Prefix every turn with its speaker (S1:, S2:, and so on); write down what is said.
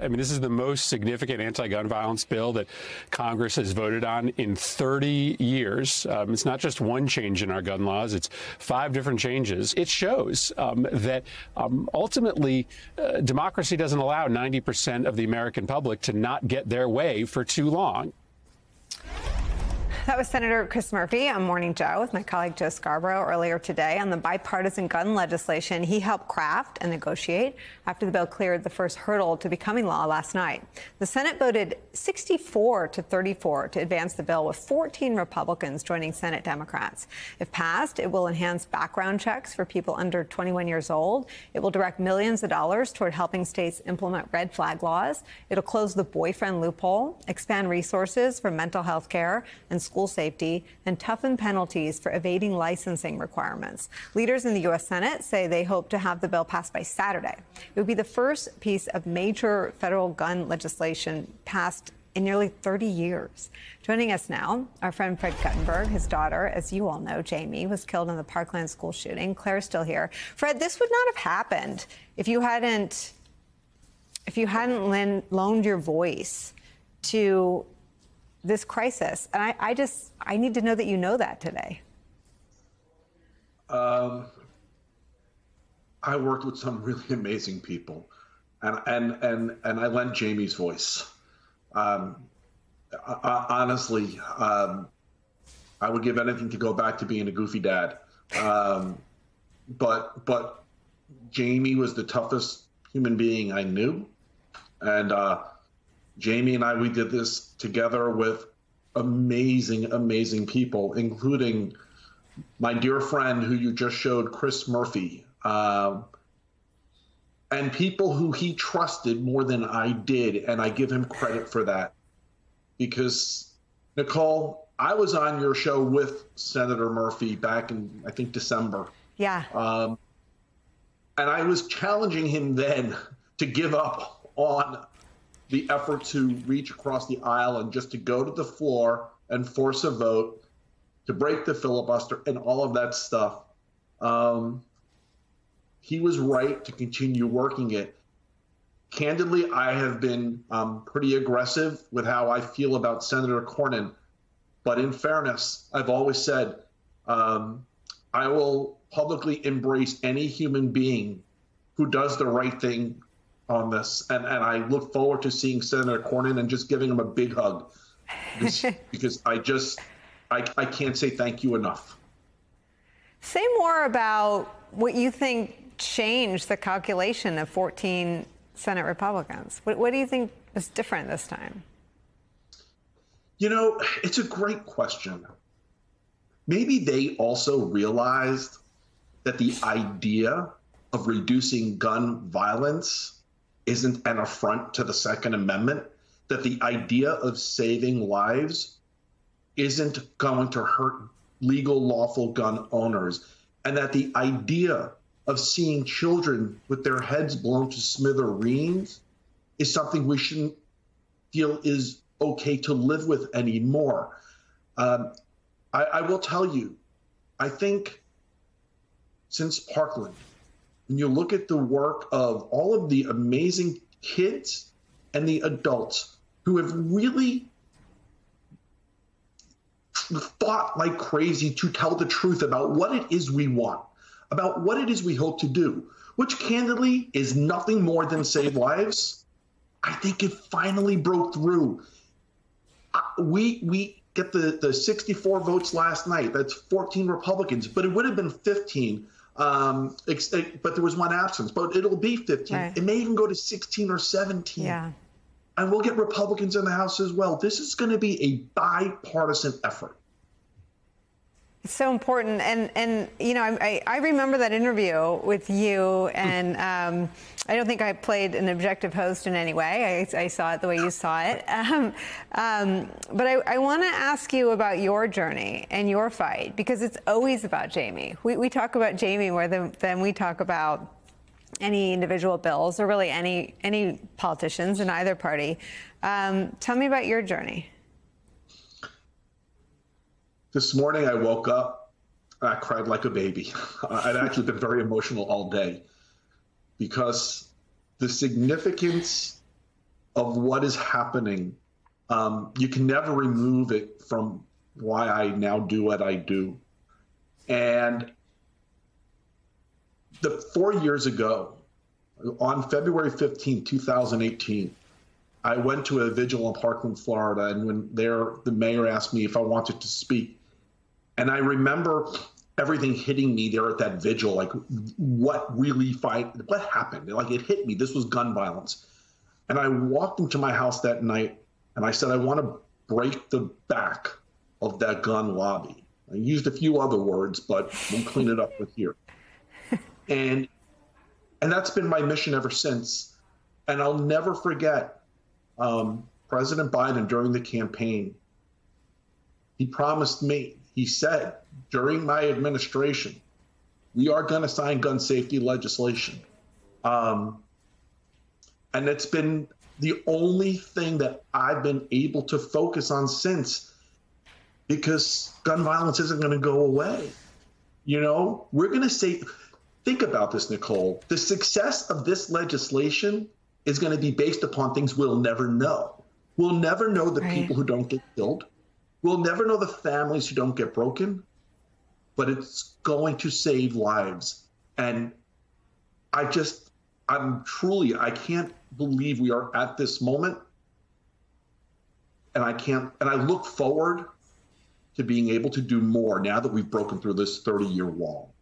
S1: I mean, this is the most significant anti gun violence bill that Congress has voted on in 30 years. Um, it's not just one change in our gun laws, it's five different changes. It shows um, that um, ultimately uh, democracy doesn't allow 90% of the American public to not get their way for too long.
S2: That was Senator Chris Murphy on Morning Joe with my colleague Joe Scarborough earlier today on the bipartisan gun legislation he helped craft and negotiate after the bill cleared the first hurdle to becoming law last night. The Senate voted 64 to 34 to advance the bill with 14 Republicans joining Senate Democrats. If passed, it will enhance background checks for people under 21 years old. It will direct millions of dollars toward helping states implement red flag laws. It'll close the boyfriend loophole, expand resources for mental health care and school safety, and toughen penalties for evading licensing requirements. Leaders in the U.S. Senate say they hope to have the bill passed by Saturday. It would be the first piece of major federal gun legislation passed in nearly 30 years. Joining us now, our friend Fred Guttenberg, his daughter, as you all know, Jamie, was killed in the Parkland school shooting. Claire's still here. Fred, this would not have happened if you hadn't if you hadn't loaned your voice to this crisis. And I, I just, I need to know that you know that today.
S3: Um, I worked with some really amazing people, and and and and I lent Jamie's voice. Um, I, honestly, um, I would give anything to go back to being a goofy dad. Um, but but Jamie was the toughest human being I knew, and uh, Jamie and I, we did this together with amazing, amazing people, including my dear friend who you just showed, Chris Murphy, uh, and people who he trusted more than I did. And I give him credit for that because, Nicolle, I was on your show with Senator Murphy back in, I think, December.
S2: Yeah. Um,
S3: and I was challenging him then to give up on the effort to reach across the aisle and just to go to the floor and force a vote to break the filibuster and all of that stuff. Um, he was right to continue working it. Candidly, I have been um, pretty aggressive with how I feel about Senator Cornyn. But in fairness, I've always said um, I will publicly embrace any human being who does the right thing on this, and and I look forward to seeing Senator Cornyn and just giving him a big hug, because, because I just I I can't say thank you enough.
S2: Say more about what you think changed the calculation of 14 Senate Republicans. What, what do you think was different this time?
S3: You know, it's a great question. Maybe they also realized that the idea of reducing gun violence isn't an affront to the Second Amendment, that the idea of saving lives isn't going to hurt legal, lawful gun owners, and that the idea of seeing children with their heads blown to smithereens is something we shouldn't feel is okay to live with anymore. Um, I, I will tell you, I think since Parkland, when you look at the work of all of the amazing kids and the adults who have really fought like crazy to tell the truth about what it is we want, about what it is we hope to do, which candidly is nothing more than save lives. I think it finally broke through. We we get the the 64 votes last night. That's 14 Republicans, but it would have been 15 um, but there was one absence. But it'll be 15. Right. It may even go to 16 or 17.
S2: Yeah.
S3: And we'll get Republicans in the House as well. This is going to be a bipartisan effort.
S2: It's so important, and and you know, I, I remember that interview with you, and um, I don't think I played an objective host in any way. I, I saw it the way you saw it, um, um, but I, I want to ask you about your journey and your fight because it's always about Jamie. We, we talk about Jamie more than, than we talk about any individual bills or really any any politicians in either party. Um, tell me about your journey.
S3: This morning I woke up I cried like a baby. I'd actually been very emotional all day because the significance of what is happening, um, you can never remove it from why I now do what I do. And the four years ago, on February 15, 2018, I went to a vigil in Parkland, Florida, and when there, the mayor asked me if I wanted to speak. And I remember everything hitting me there at that vigil, like what really fight, what happened? Like it hit me. This was gun violence. And I walked into my house that night and I said, I want to break the back of that gun lobby. I used a few other words, but we'll clean it up with here. And and that's been my mission ever since. And I'll never forget um, President Biden during the campaign. He promised me, he said, during my administration, we are going to sign gun safety legislation. Um, and it's been the only thing that I've been able to focus on since because gun violence isn't going to go away. You know, we're going to say, think about this, Nicolle. The success of this legislation is going to be based upon things we'll never know. We'll never know the right. people who don't get killed. We'll never know the families who don't get broken, but it's going to save lives. And I just, I'm truly, I can't believe we are at this moment. And I can't, and I look forward to being able to do more now that we've broken through this 30 year wall.